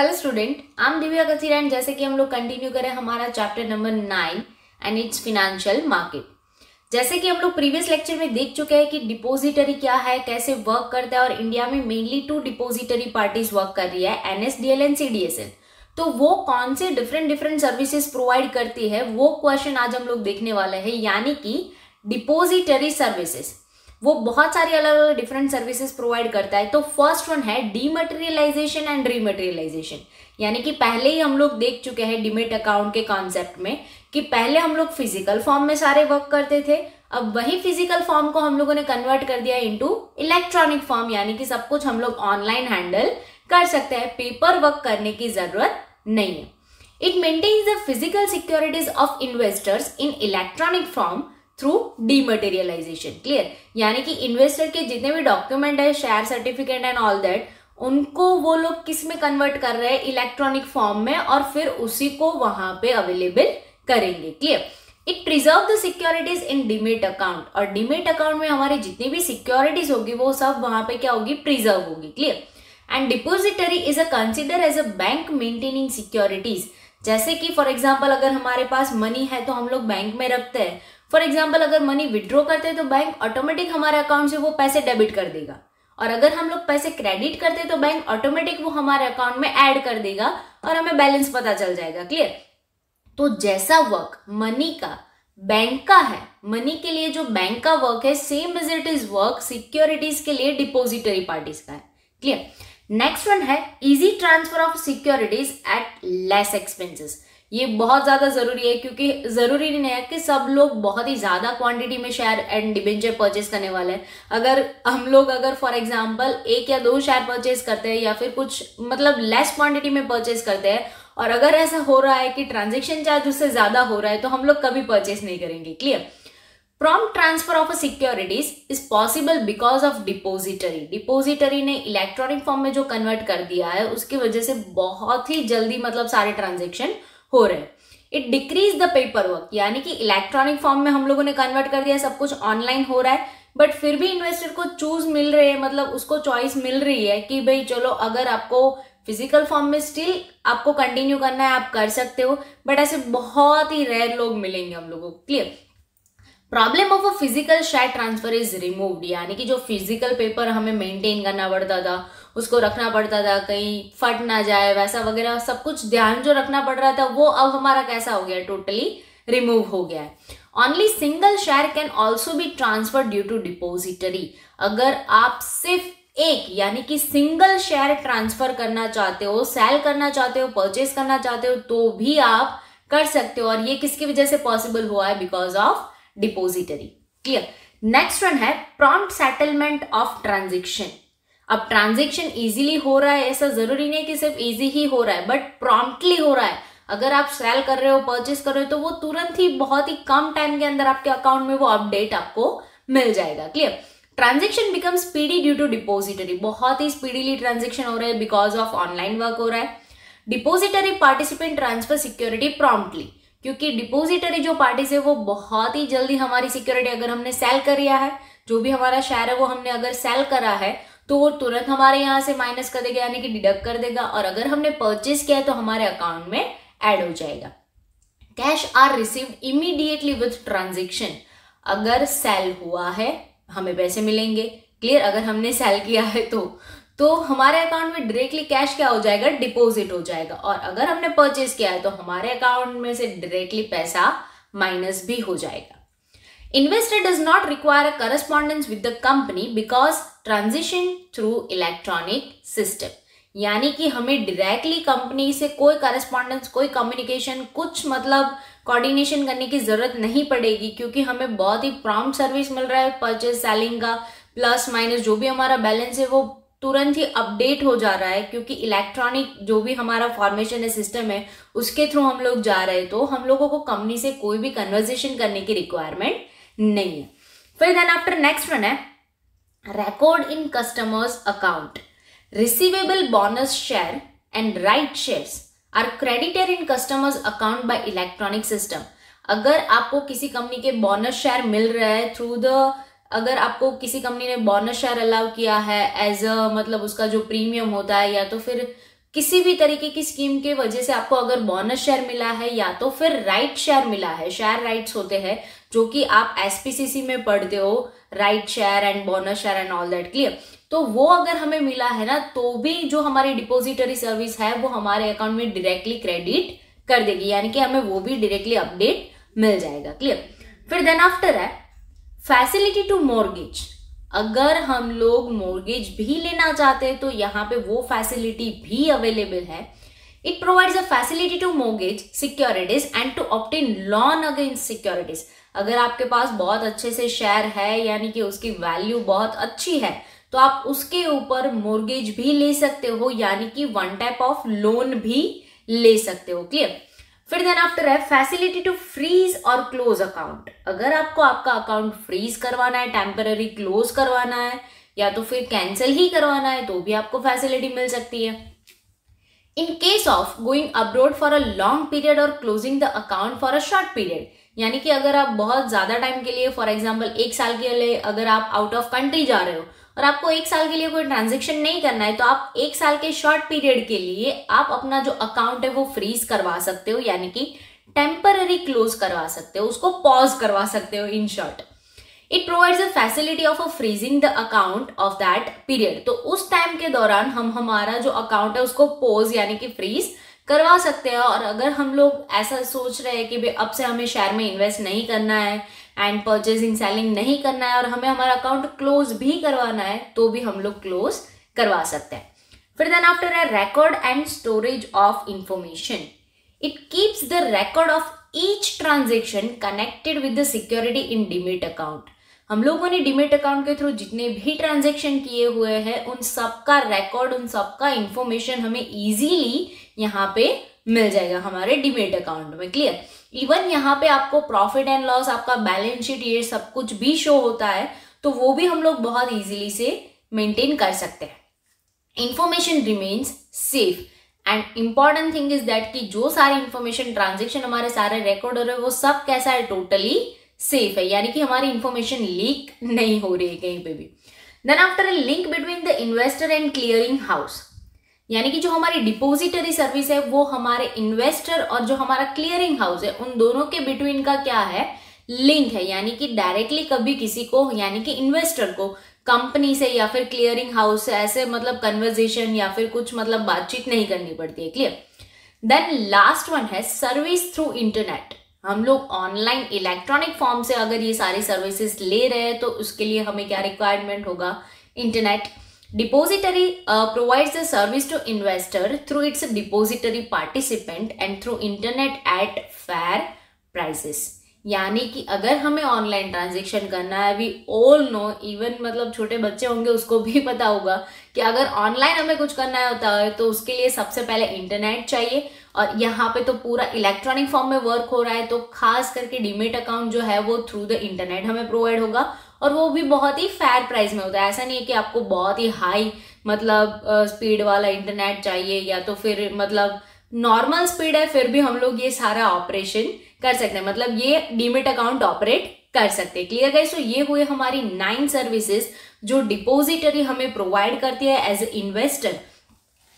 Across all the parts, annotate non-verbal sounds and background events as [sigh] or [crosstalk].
Hello student आम Divya कथीरा and जैसे कि हम लोग कंटिन्यू करें हमारा chapter number nine and it's financial market जैसे कि हम लोग प्रीवियस लेक्चर में देख चुके हैं कि डिपोजिटरी क्या है, कैसे वर्क करता है और इंडिया में mainly two depository parties work कर रही है एनएसडीएल एंड सीडीएसएल तो वो कौन से डिफरेंट डिफरेंट सर्विसेज़ प्रोवाइड करती है, वो क्वेश्चन आज हम लोग देखने वाले हैं, यानी कि डिपोजिटरी सर्विसेज़ वो बहुत सारी अलग अलग डिफरेंट सर्विसेज़ प्रोवाइड करता है। तो फ़र्स्ट वन है डीमटेरियलाइजेशन एंड रीमटेरियलाइजेशन यानी कि पहले ही हम लोग देख चुके हैं डीमेट अकाउंट के कॉन्सेप्ट में कि पहले हम लोग फ़िज़िकल फॉर्म में सारे वर्क करते थे। अब वही फ़िज़िकल फॉर्म को हम लोगों ने कन्वर्ट कर दिया इनटू इलेक्ट्रॉनिक फॉर्म यानी कि सब कुछ हम लोग ऑनलाइन हैंडल कर सकते हैं। पेपर वर्क करने की ज़रूरत नहीं है। It maintains the physical securities of investors in electronic form through dematerialisation clear यानी कि इन्वेस्टर के जितने भी डॉक्यूमेंट है share certificate and all that उनको वो लोग किसमें कन्वर्ट कर रहे हैं? इलेक्ट्रॉनिक फॉर्म में और फिर उसी को वहाँ पे अवेलेबल करेंगे. Clear it preserve the securities in demat account और डिमेट अकाउंट में हमारी जितनी भी सिक्योरिटीज होगी, वो सब वहाँ पे क्या होगी? प्रिजर्व होगी. Clear and depository is a consider as a bank maintaining securities जैसे कि फॉर एग्ज़ाम्पल अगर हमारे पास मनी है तो हम लोग बैंक में रखते हैं। फॉर एग्ज़ाम्पल अगर मनी विड्रॉ करते हैं तो बैंक ऑटोमेटिक हमारे अकाउंट से वो पैसे डेबिट कर देगा। और अगर हम लोग पैसे क्रेडिट करते हैं तो बैंक ऑटोमेटिक वो हमारे अकाउंट में ऐड कर देगा और हमें बैलेंस पता चल जाएगा क्लियर तो जैसा वर्क मनी का बैंक का है मनी के लिए जो बैंक का वर्क है same is it is work securities के लिए डिपोजिटरी पार्टीज़ का है क्लियर नेक्स्ट वन है easy transfer of securities at less expenses ये बहुत ज़्यादा ज़रूरी है, क्योंकि ज़रूरी नहीं है कि सब लोग बहुत ही ज़्यादा क्वांटिटी में शेयर एंड डिबेंचर परचेज करने वाले हैं। अगर हम लोग अगर फॉर एग्जांपल एक या दो शेयर परचेज करते हैं या फिर कुछ मतलब लेस क्वांटिटी में परचेज करते हैं, और अगर ऐसा हो रहा है कि ट्रांजेक्शन चार्ज उससे ज़्यादा हो रहा है तो हम लोग कभी परचेज नहीं करेंगे clear prompt transfer of a securities is possible because of depository depository ने इलेक्ट्रॉनिक फॉर्म में जो कन्वर्ट कर दिया है, उसकी वजह से बहुत ही जल्दी मतलब सारे ट्रांजेक्शन हो रहे हैं। It decrease the paper work यानी कि इलेक्ट्रॉनिक फॉर्म में हम लोगों ने कन्वर्ट कर दिया, सब कुछ ऑनलाइन हो रहा है। बट फिर भी इन्वेस्टर को चूज़ मिल रहे हैं मतलब उसको चॉइस मिल रही है कि भाई चलो, अगर आपको फ़िज़िकल फॉर्म में स्टिल आपको कंटिन्यू करना है, आप कर सकते हो। बट ऐसे बहुत ही रेयर लोग मिलेंगे हम लोगों को clear problem of a physical share transfer is removed यानी कि जो फ़िज़िकल पेपर हमें मेंटेन करना पड़ता था उसको रखना पड़ता था, कहीं फट ना जाए, वैसा वगैरह, सब कुछ ध्यान जो रखना पड़ रहा था, वो अब हमारा कैसा हो गया टोटली रिमूव हो गया है। Only single share can also be transfer due to depository अगर आप सिर्फ़ एक, यानी कि सिंगल शेयर ट्रांसफ़र करना चाहते हो सेल करना चाहते हो परचेज करना चाहते हो तो भी आप कर सकते हो, और ये किसकी वजह से पॉसिबल हुआ है? Because of depository clear next one है प्रॉम्प्ट सेटलमेंट ऑफ़ ट्रांजेक्शन अब ट्रांजेक्शन इजीली हो रहा है, ऐसा ज़रूरी नहीं कि सिर्फ़ इजी ही हो रहा है बट प्रॉम्प्टली हो रहा है। अगर आप सेल कर रहे हो परचेस कर रहे हो तो वो तुरंत ही बहुत ही कम टाइम के अंदर आपके अकाउंट में वो अपडेट आपको मिल जाएगा clear transaction become speedy due to depository बहुत ही स्पीडीली ट्रांजेक्शन हो रहा है बिकॉज़ ऑफ़ ऑनलाइन वर्क हो रहा है। Depository participant transfer security promptly क्योंकि डिपोजिटरी जो पार्टीज़ है, वो बहुत ही जल्दी हमारी सिक्योरिटी अगर हमने सेल कर लिया है, जो भी हमारा शेयर है, वो हमने अगर सेल करा है तो वो तुरंत हमारे यहाँ से माइनस कर देगा, यानी कि डिडक्ट कर देगा। और अगर हमने परचेज किया है तो हमारे अकाउंट में एड हो जाएगा। Cash are receive immediately with transaction अगर सेल हुआ है, हमें पैसे मिलेंगे। क्लियर अगर हमने सेल किया है तो। तो हमारे अकाउंट में डायरेक्टली कैश क्या हो जाएगा? डिपॉजिट हो जाएगा। और अगर हमने परचेज किया है तो हमारे अकाउंट में से डायरेक्टली पैसा माइनस भी हो जाएगा। Investor does not require a correspondence with the company because transition through electronic system यानी कि हमें डायरेक्टली कंपनी से कोई करस्पॉन्डेंस कोई कम्युनिकेशन कुछ मतलब कोऑर्डिनेशन करने की ज़रूरत नहीं पड़ेगी क्योंकि हमें बहुत ही प्रॉम्प्ट सर्विस मिल रहा है परचेज सेलिंग का प्लस माइनस जो भी हमारा बैलेंस है वो तुरंत ही अपडेट हो जा रहा है क्योंकि इलेक्ट्रॉनिक जो भी हमारा फॉर्मेशन है सिस्टम है, उसके थ्रू हम लोग जा रहे हैं। तो हम लोगों को कंपनी से कोई भी कन्वर्जेशन करने की रिक्वायरमेंट नहीं है। फिर देन आफ्टर नेक्स्ट वन है record in customers account receivable bonus share and right share are credited in customers account by electronic system अगर आपको किसी कंपनी के बोनस शेयर मिल रहे हैं थ्रू द अगर आपको किसी कंपनी ने बोनस शेयर अलाउ किया है एज अ मतलब उसका जो प्रीमियम होता है, या तो फिर किसी भी तरीके की स्कीम के वजह से आपको अगर बोनस शेयर मिला है या तो फिर राइट शेयर मिला है शेयर राइट्स होते हैं, जो कि आप एसपीसीसी में पढ़ते हो right share and bonus share and all that clear तो वो अगर हमें मिला है ना तो भी जो हमारी डिपोजिटरी सर्विस है, वो हमारे अकाउंट में डायरेक्टली क्रेडिट कर देगी, यानी कि हमें वो भी डायरेक्टली अपडेट मिल जाएगा क्लियर फिर देन आफ्टर है फैसिलिटी टू मॉर्गेज अगर हम लोग मोर्गेज भी लेना चाहते हैं तो यहाँ पे वो फैसिलिटी भी अवेलेबल है। It provides a facility to mortgage securities and to obtain loan against securities अगर आपके पास बहुत अच्छे से शेयर है, यानी कि उसकी वैल्यू बहुत अच्छी है तो आप उसके ऊपर मोर्गेज भी ले सकते हो, यानी कि वन टाइप ऑफ़ लोन भी ले सकते हो क्लियर फिर देन आफ्टर है फैसिलिटी टू फ्रीज और क्लोज अकाउंट अगर आपको आपका अकाउंट फ्रीज करवाना है टेम्पररी क्लोज करवाना है, या तो फिर कैंसिल ही करवाना है तो भी आपको फैसिलिटी मिल सकती है। In case of going abroad for a long period और closing the account for a short period यानी कि अगर आप बहुत ज़्यादा टाइम के लिए फॉर एग्ज़ाम्पल एक साल के लिए अगर आप आउट ऑफ़ कंट्री जा रहे हो और आपको एक साल के लिए कोई ट्रांजेक्शन नहीं करना है तो आप एक साल के शॉर्ट पीरियड के लिए आप अपना जो अकाउंट है वो फ्रीज करवा सकते हो, यानी कि टेम्पररी क्लोज करवा सकते हो, उसको पॉज करवा सकते हो in short it provides a facility of a freezing the account of that period तो उस टाइम के दौरान हम हमारा जो अकाउंट है उसको पोज यानी कि फ्रीज करवा सकते हैं। और अगर हम लोग ऐसा सोच रहे हैं कि अब से हमें शेयर में इन्वेस्ट नहीं करना है एंड परचेजिंग सेलिंग नहीं करना है और हमें हमारा अकाउंट क्लोज भी करवाना है तो भी हम लोग क्लोज करवा सकते हैं। फिर देन आफ्टर है record and storage of information it keeps the record of each transaction connected with the security in demat account हम लोगों ने डिमेट अकाउंट के थ्रू जितने भी ट्रांजेक्शन किए हुए हैं, उन सबका रिकॉर्ड उन सबका इंफॉर्मेशन हमें इजीली यहाँ पे मिल जाएगा हमारे डिमेट अकाउंट में क्लियर इवन यहाँ पे आपको प्रॉफिट एंड लॉस आपका बैलेंस शीट ये सब कुछ भी शो होता है तो वो भी हम लोग बहुत इजीली से मेंटेन कर सकते हैं। Information remains safe and important thing is that कि जो सारे इंफॉर्मेशन ट्रांजेक्शन हमारे सारे रिकॉर्ड हो रहे हैं, वो सब कैसा है? टोटली सेफ़ है। यानी कि हमारी इंफॉर्मेशन लीक नहीं हो रही है कहीं पे भी। Then after link between the investor and clearing house यानी कि जो हमारी डिपोजिटरी सर्विस है, वो हमारे इन्वेस्टर और जो हमारा क्लियरिंग हाउस है, उन दोनों के बिटवीन का क्या है? लिंक है, यानी कि डायरेक्टली कभी किसी को, यानी कि इन्वेस्टर को कंपनी से या फिर क्लियरिंग हाउस से ऐसे मतलब कन्वर्जेशन या फिर कुछ मतलब बातचीत नहीं करनी पड़ती है क्लियर देन लास्ट वन है सर्विस थ्रू इंटरनेट हम लोग ऑनलाइन इलेक्ट्रॉनिक फॉर्म से अगर ये सारी सर्विसेज़ ले रहे हैं तो उसके लिए हमें क्या रिक्वायरमेंट होगा? Internet Depository uh, provides the service to investor through its depository participant and through internet at fair prices. यानी कि अगर हमें ऑनलाइन ट्रांजेक्शन करना है वी ऑल नो इवन मतलब छोटे बच्चे होंगे उसको भी [laughs] पता होगा कि अगर ऑनलाइन हमें कुछ करना होता है तो उसके लिए सबसे पहले इंटरनेट चाहिए और यहाँ पे तो पूरा इलेक्ट्रॉनिक फॉर्म में वर्क हो रहा है तो खास करके डीमेट अकाउंट जो है वो थ्रू द इंटरनेट हमें प्रोवाइड होगा और वो भी बहुत ही फेयर प्राइस में होता है। ऐसा नहीं है कि आपको बहुत ही हाई मतलब स्पीड वाला इंटरनेट चाहिए या तो फिर मतलब नॉर्मल स्पीड है, फिर भी हम लोग ये सारा ऑपरेशन कर सकते हैं। मतलब ये डीमिट अकाउंट ऑपरेट कर सकते हैं। क्लियर गाइस तो ये हुए हमारी नाइन सर्विसेज़ जो डिपोजिटरी हमें प्रोवाइड करती है एज ए इन्वेस्टर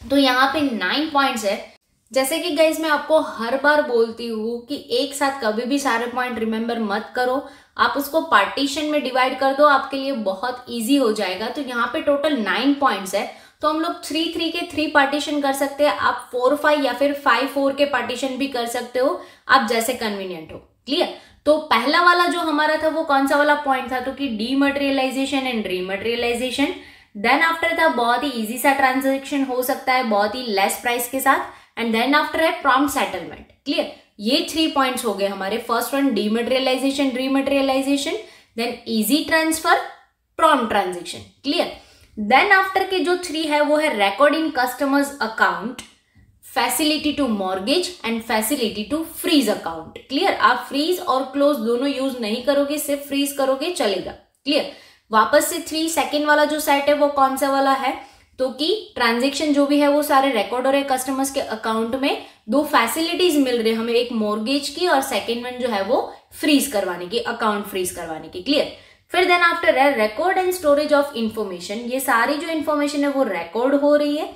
तो यहाँ पे नाइन पॉइंट्स है। जैसे कि गाइज़ मैं आपको हर बार बोलती हूँ कि एक साथ कभी भी सारे पॉइंट रिमेंबर मत करो। आप उसको पार्टीशन में डिवाइड कर दो, आपके लिए बहुत इजी हो जाएगा। तो यहाँ पे टोटल नाइन पॉइंट्स है। तो हम लोग थ्री थ्री के थ्री पार्टीशन कर सकते हैं। आप फोर फाइव या फिर फाइव फोर के पार्टीशन भी कर सकते हो, आप जैसे कन्वीनियंट हो। क्लियर तो पहला वाला जो हमारा था, वो कौन सा वाला पॉइंट था? तो कि dematerialization and rematerialization then after था बहुत ही इजी सा ट्रांजेक्शन हो सकता है, बहुत ही लेस प्राइस के साथ। एंड देन आफ्टर है प्रॉम्प्ट सेटलमेंट क्लियर ये थ्री पॉइंट्स हो गए हमारे। First one dematerialization rematerialization then easy transfer prompt transaction clear then after के जो थ्री है, वो है record in customers account facility to mortgage and facility to freeze account clear आप फ्रीज और क्लोज दोनों यूज़ नहीं करोगे, सिर्फ़ फ्रीज करोगे, चलेगा। क्लियर वापस से थ्री सेकेंड वाला जो सेट है, वो कौन सा वाला है? तो कि ट्रांजेक्शन जो भी है वो सारे रिकॉर्ड हो रहे कस्टमर्स के अकाउंट में दो फैसिलिटीज़ मिल रही हमें, एक मोर्गेज की और सेकेंड वन जो है वो फ्रीज करवाने की अकाउंट फ्रीज करवाने की क्लियर फिर देन आफ्टर है record and storage of information ये सारी जो इन्फॉर्मेशन है वो रिकॉर्ड हो रही है।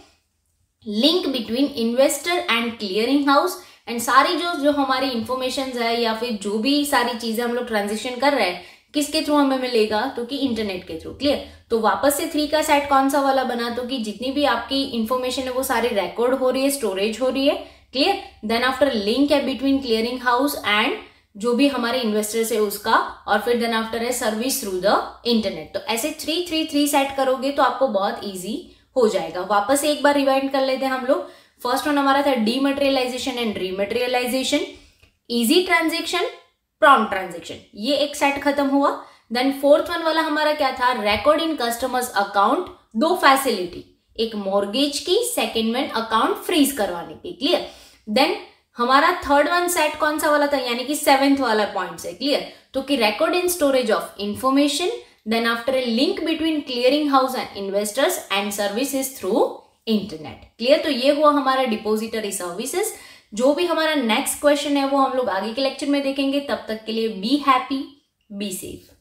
Link between investor and clearing house and सारी जो जो हमारी इंफॉर्मेशन है या फिर जो भी सारी चीज़ें हम लोग ट्रांजेक्शन कर रहे हैं किसके थ्रू हमें मिलेगा? तो कि इंटरनेट के थ्रू क्लियर तो वापस से थ्री का सेट कौन सा वाला बना? तो कि जितनी भी आपकी इंफॉर्मेशन है, वो सारी रिकॉर्ड हो रही है स्टोरेज हो रही है क्लियर देन आफ्टर लिंक है बिटवीन क्लियरिंग हाउस एंड जो भी हमारे इन्वेस्टर्स है उसका, और फिर देन आफ्टर है सर्विस थ्रू द इंटरनेट तो ऐसे थ्री थ्री थ्री सेट करोगे तो आपको बहुत ईजी हो जाएगा। वापस एक बार रिवाइंड कर लेते हैं हम लोग। फ़र्स्ट वन हमारा था dematerialization and rematerialization easy transaction prompt transaction ये एक सेट खत्म हुआ। देन फोर्थ वन वाला हमारा क्या था? रिकॉर्ड इन कस्टमर्स अकाउंट दो फैसिलिटी एक मॉर्गेज की सेकेंड वन अकाउंट फ्रीज करवाने की क्लियर देन हमारा थर्ड वन सेट कौन सा वाला था? यानी कि सेवेंथ वाला पॉइंट है क्लियर तो कि record in storage of information then after a link between clearing house and investors and services through internet clear तो ये हुआ हमारा डिपोजिटरी सर्विसेज़ जो भी हमारा नेक्स्ट क्वेश्चन है, वो हम लोग आगे के लेक्चर में देखेंगे। तब तक के लिए बी हैप्पी बी सेफ़